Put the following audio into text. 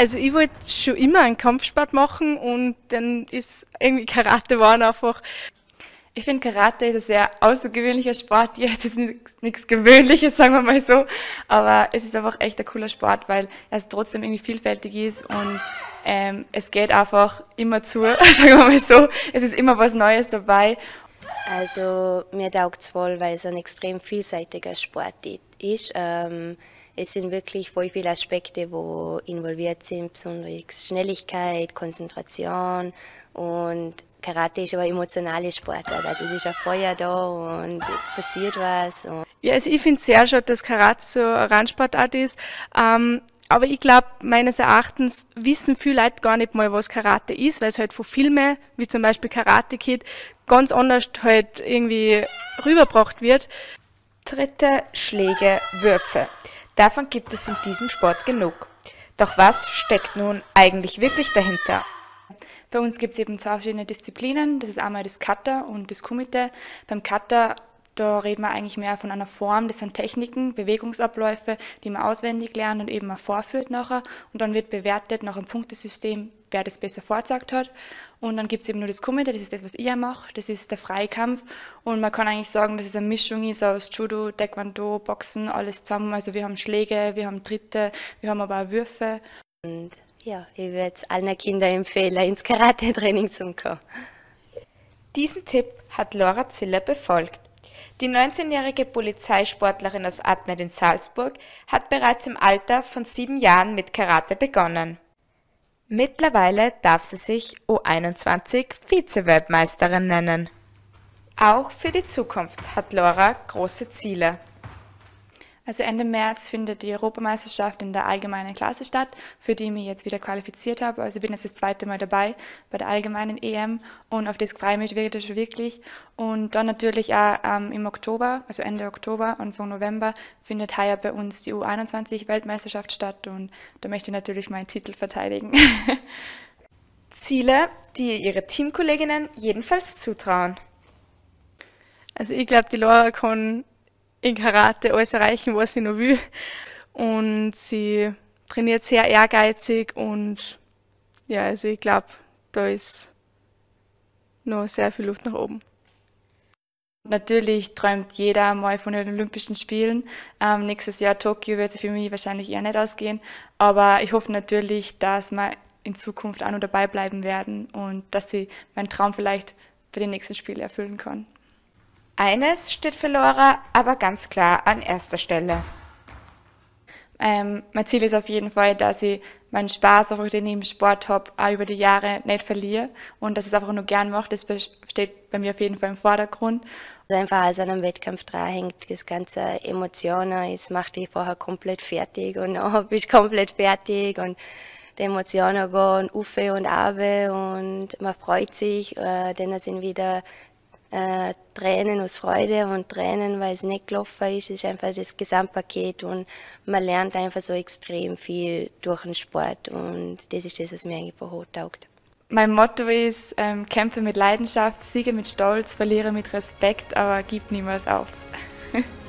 Also ich wollte schon immer einen Kampfsport machen und dann ist irgendwie Karate waren einfach. Ich finde Karate ist ein sehr außergewöhnlicher Sport. Ja, es ist nichts Gewöhnliches, sagen wir mal so. Aber es ist einfach echt ein cooler Sport, weil es trotzdem irgendwie vielfältig ist und ähm, es geht einfach immer zu, sagen wir mal so. Es ist immer was Neues dabei. Also mir taugt es wohl, weil es ein extrem vielseitiger Sport ist. Ähm, es sind wirklich voll viele Aspekte, wo involviert sind, besonders Schnelligkeit, Konzentration und Karate ist aber emotionale Sportart. Also es ist ein Feuer da und es passiert was. ja, also ich finde es sehr schade, dass Karate so eine Randsportart ist. Ähm, aber ich glaube, meines Erachtens wissen viele Leute gar nicht mal, was Karate ist, weil es halt von Filmen, wie zum Beispiel Karate Kid, ganz anders halt irgendwie rübergebracht wird. Tritte, Schläge, Würfe. Davon gibt es in diesem Sport genug. Doch was steckt nun eigentlich wirklich dahinter? Bei uns gibt es eben zwei verschiedene Disziplinen. Das ist einmal das Kata und das Kumite. Beim Kata da reden wir eigentlich mehr von einer Form, das sind Techniken, Bewegungsabläufe, die man auswendig lernt und eben mal vorführt nachher. Und dann wird bewertet nach einem Punktesystem, wer das besser vorgesagt hat. Und dann gibt es eben nur das Kumite, das ist das, was ich mache, das ist der Freikampf. Und man kann eigentlich sagen, dass es eine Mischung ist aus Judo, Taekwondo, Boxen, alles zusammen. Also wir haben Schläge, wir haben Tritte, wir haben aber auch Würfe. Und ja, ich würde allen Kindern empfehlen, ins Karate-Training zu kommen. Diesen Tipp hat Laura Ziller befolgt. Die 19-jährige Polizeisportlerin aus Adnet in Salzburg hat bereits im Alter von sieben Jahren mit Karate begonnen. Mittlerweile darf sie sich U21 Vize-Weltmeisterin nennen. Auch für die Zukunft hat Laura große Ziele. Also Ende März findet die Europameisterschaft in der allgemeinen Klasse statt, für die ich mich jetzt wieder qualifiziert habe. Also ich bin jetzt das zweite Mal dabei bei der allgemeinen EM und auf das freue ich mich schon wirklich. Und dann natürlich auch ähm, im Oktober, also Ende Oktober, Anfang November, findet heuer bei uns die U21-Weltmeisterschaft statt und da möchte ich natürlich meinen Titel verteidigen. Ziele, die ihre Teamkolleginnen jedenfalls zutrauen. Also ich glaube, die Laura kann in Karate alles erreichen, was sie noch will. Und sie trainiert sehr ehrgeizig und ja, also ich glaube, da ist noch sehr viel Luft nach oben. Natürlich träumt jeder mal von den Olympischen Spielen. Ähm, nächstes Jahr Tokio wird es für mich wahrscheinlich eher nicht ausgehen. Aber ich hoffe natürlich, dass wir in Zukunft auch noch dabei bleiben werden und dass ich meinen Traum vielleicht für die nächsten Spiele erfüllen kann. Eines steht für Laura aber ganz klar an erster Stelle. Ähm, mein Ziel ist auf jeden Fall, dass ich meinen Spaß, auch den ich im Sport habe, auch über die Jahre nicht verliere und dass ich es einfach nur gern mache. Das steht bei mir auf jeden Fall im Vordergrund. Einfach als an einem Wettkampf dran hängt, das ganze Emotionen, es macht dich vorher komplett fertig und dann bist du komplett fertig und die Emotionen gehen auf und ab und man freut sich, äh, dann sind wieder äh, Tränen aus Freude und Tränen, weil es nicht gelaufen ist. Es ist einfach das Gesamtpaket und man lernt einfach so extrem viel durch den Sport und das ist das, was mir eigentlich von taugt. Mein Motto ist, ähm, kämpfe mit Leidenschaft, siege mit Stolz, verliere mit Respekt, aber gib niemals auf.